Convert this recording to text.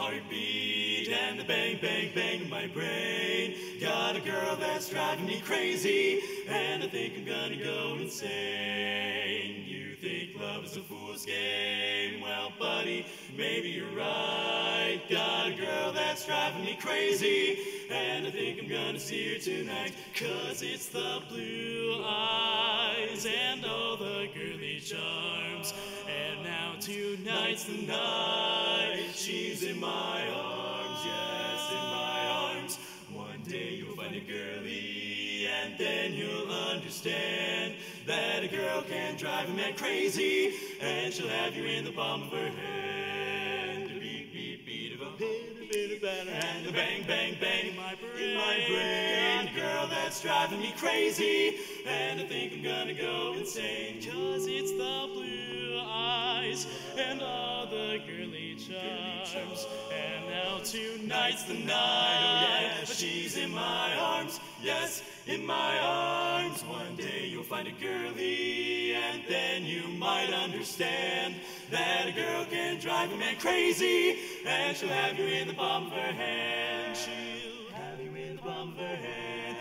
heartbeat and the bang, bang, bang of my brain. Got a girl that's driving me crazy, and I think I'm gonna go insane. You think love is a fool's game? Well, buddy, maybe you're right. Got a girl that's driving me crazy, and I think I'm gonna see her tonight. Cause it's the blue eyes and all the girly charms. And now tonight's the night. In my arms, yes, in my arms. One day you'll find a girlie, and then you'll understand that a girl can drive a man crazy, and she'll have you in the palm of her hand. Beat, beat, beat of a bit, bit better, and the bang, bang, bang in my brain. In my brain, girl that's driving me crazy, and I think I'm gonna go insane, and all the girly charms. And now tonight's the night, oh yeah, she's in my arms, yes, in my arms. One day you'll find a girly, and then you might understand that a girl can drive a man crazy, and she'll have you in the palm of her hand. She'll have you in the palm of her hand.